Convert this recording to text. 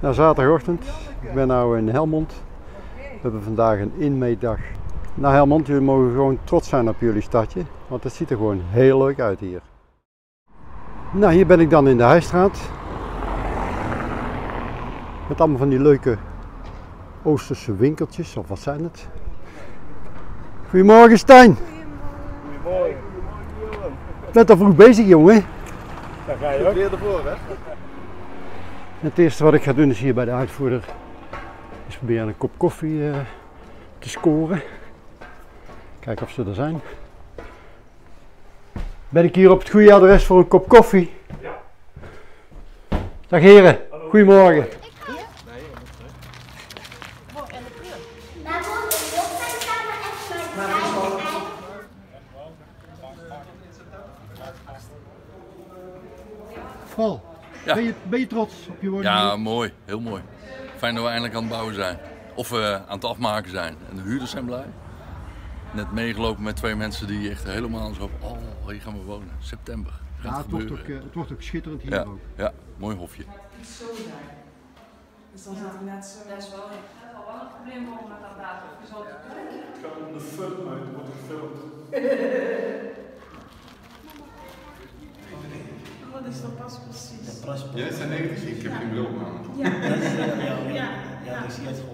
Nou, zaterdagochtend. Ik ben nu in Helmond. We hebben vandaag een inmeetdag. Nou Helmond, jullie mogen gewoon trots zijn op jullie stadje. Want het ziet er gewoon heel leuk uit hier. Nou, hier ben ik dan in de Heijstraat. Met allemaal van die leuke Oosterse winkeltjes, of wat zijn het? Goedemorgen Stijn. Mooi. Net al vroeg bezig jongen. Daar ga je ook. Weer ervoor, hè? Het eerste wat ik ga doen is hier bij de uitvoerder is proberen een kop koffie eh, te scoren. Kijken of ze er zijn. Ben ik hier op het goede adres voor een kop koffie? Ja. Dag heren, goedemorgen. Daar Ja. ben, je, ben je trots op je woning? Ja, mooi. Heel mooi. Fijn dat we eindelijk aan het bouwen zijn. Of we aan het afmaken zijn. En de huurders zijn blij. Net meegelopen met twee mensen die echt helemaal zo... Oh, hier gaan we wonen. September. Gaat Ja, het, wordt ook, eh, het wordt ook schitterend hier ja, ook. ja, mooi hofje. zo zijn. Dus dan zit ik net zo. Dat is wel, dat zal wel een probleem worden met dat datum. Het gaat om de film uit, wordt gefilmd. Wat is dat pas precies? Ja, het zijn negatief. Ik heb geen beeld aan. Ja. Ja, ja, ja, Ja, ja, gewoon.